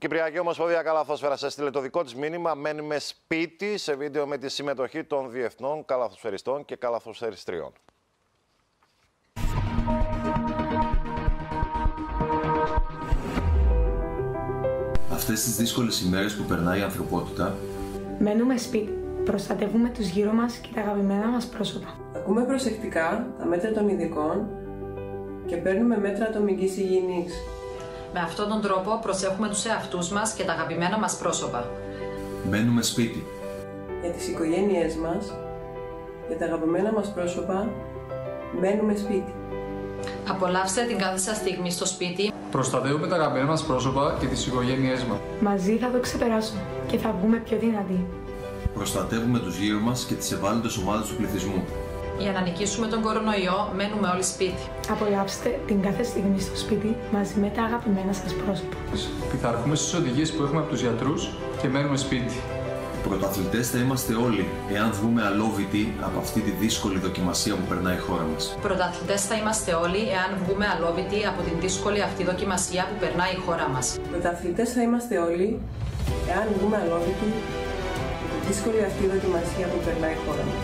Κυπριακή Ομοσπονδία Καλαθόσφαιρα έστειλε το δικό της μήνυμα. Μένουμε σπίτι σε βίντεο με τη συμμετοχή των διεθνών καλαθοσφαιριστών και καλαθοσφαιριστριών. Αυτές τις δύσκολες ημέρες που περνάει η ανθρωπότητα Μένουμε σπίτι. Προστατεύουμε τους γύρω μας και τα αγαπημένα μας πρόσωπα. Ακούμε προσεκτικά τα μέτρα των ειδικών και παίρνουμε μέτρα ατομικής υγιεινής. Με αυτόν τον τρόπο προσέχουμε τους εαυτούς μας και τα αγαπημένα μας πρόσωπα. μένουμε σπίτι. Για τις οικογένειές μας, για τα αγαπημένα μας πρόσωπα, μένουμε σπίτι. Απολαύστε την κάθε σας στιγμή στο σπίτι Προστατεύουμε τα αγαπημένα μας πρόσωπα και τις οικογένειές μας. Μαζί θα το ξεπεράσουμε και θα βγούμε πιο δυνατοί. Προστατεύουμε τους γύρω μας και τις ευάλωτες ομάδες του πληθυσμού. Για να νικήσουμε τον κορονοϊό. Μένουμε όλοι σπίτι. Απολαύστε την κάθε στιγμή στο σπίτι μαζί με τα αγαπημένα σας πρόσωπα. Πειθαρχούμε στις οδηγίες που έχουμε από τους γιατρούς και μένουμε σπίτι. Πρωταθλητές θα είμαστε όλοι, εάν βγούμε αλόβητοι από αυτή τη δύσκολη δοκιμασία που περνάει η χώρα μας. Πρωταθλητές θα είμαστε όλοι εάν βγούμε αλόβητοι από την δύσκολη αυτή δοκιμασία που περνάει η χώρα μας. Πρωταθλητές θα είμαστε όλοι, εάν βγούμε αλόβητοι από τη δύσκολη αυτή δοκιμασία που περνάει η χώρα μας.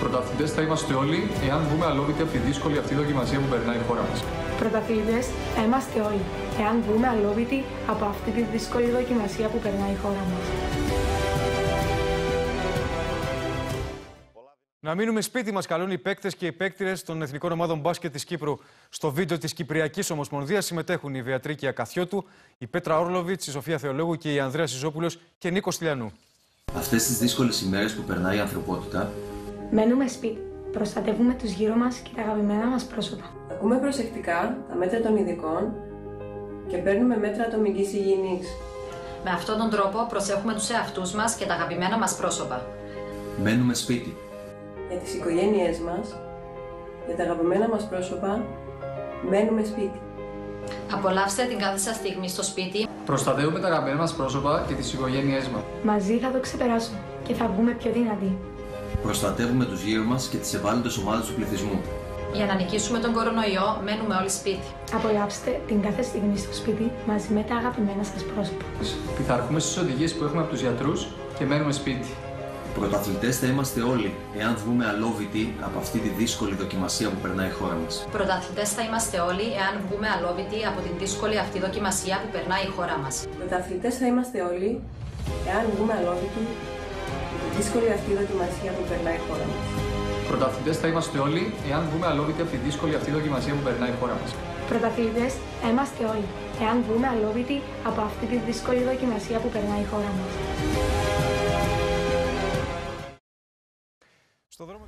Πρωταθλητές θα είμαστε όλοι εάν βγούμε αλόβητοι από τη δύσκολη αυτή δοκιμασία που περνάει η χώρα μας. Πρωταθλητές θα είμαστε όλοι, εάν βγούμε αλόβητοι από αυτή τη δύσκολη δοκιμασία που περνάει η χώρα μας. Να μείνουμε σπίτι μας, καλούν οι παίκτες και οι παίκτηρες των εθνικών ομάδων μπάσκετ της Κύπρου. Στο βίντεο της Κυπριακής Ομοσπονδίας συμμετέχουν η Βεατρίκη Ακαθιώτου, η Πέτρα Όρλοβιτς, η Σοφία Θεολόγου και η Ανδρέας Σιζόπουλο και Νίκος Τηλιανού. Αυτές τις δύσκολες ημέρες που περνάει η ανθρωπότητα Μένουμε σπίτι. Προστατεύουμε τους γύρω μας και τα αγαπημένα μας πρόσωπα. Ακούμε προσεκτικά τα μέτρα των ειδικών και παίρνουμε μέτρα ατομικής υγιεινής. Με αυτόν τον τρόπο προσέχουμε τους εαυτούς μας και τα αγαπημένα μας πρόσωπα. μένουμε σπίτι. Για τις οικογένειές μας, για τα αγαπημένα μας πρόσωπα, μένουμε σπίτι. Απολαύστε την κάθε σας στιγμή στο σπίτι Προστατεύουμε τα αγαπημένα μας πρόσωπα και τις οικογένειές μας. Μαζί θα το ξεπεράσουμε και θα βγούμε πιο δυνατοί. Προστατεύουμε τους γύρω μας και τις ευάλωτες ομάδες του πληθυσμού. για να νικήσουμε τον κορονοϊό. Μένουμε όλοι σπίτι. Απολαύστε την κάθε στιγμή στο σπίτι μαζί με τα αγαπημένα σας πρόσωπα. Πειθαρχούμε στις οδηγίες που έχουμε από τους γιατρούς και μένουμε σπίτι. Πρωταθλητές θα είμαστε όλοι, εάν βγούμε αλόβητοι από αυτή τη δύσκολη δοκιμασία που περνάει η χώρα μας. Πρωταθλητές θα είμαστε όλοι εάν βγούμε αλόβητοι από την δύσκολη αυτή δοκιμασία που περνάει η χώρα μας. Πρωταθλητές θα είμαστε όλοι, εάν βγούμε αλόβητοι από τη δύσκολη αυτή δοκιμασία που περνάει η χώρα μας. Πρωταθλητές θα είμαστε όλοι εάν βγούμε αλόβητοι από τη δύσκολη αυτή δοκιμασία που περνάει η χώρα μας. Πρωταθλητές θα είμαστε όλοι, εάν βγούμε αλόβητοι από αυτή τη δύσκολη δοκιμασία που περνάει η χώρα μας. Στο δρόμο...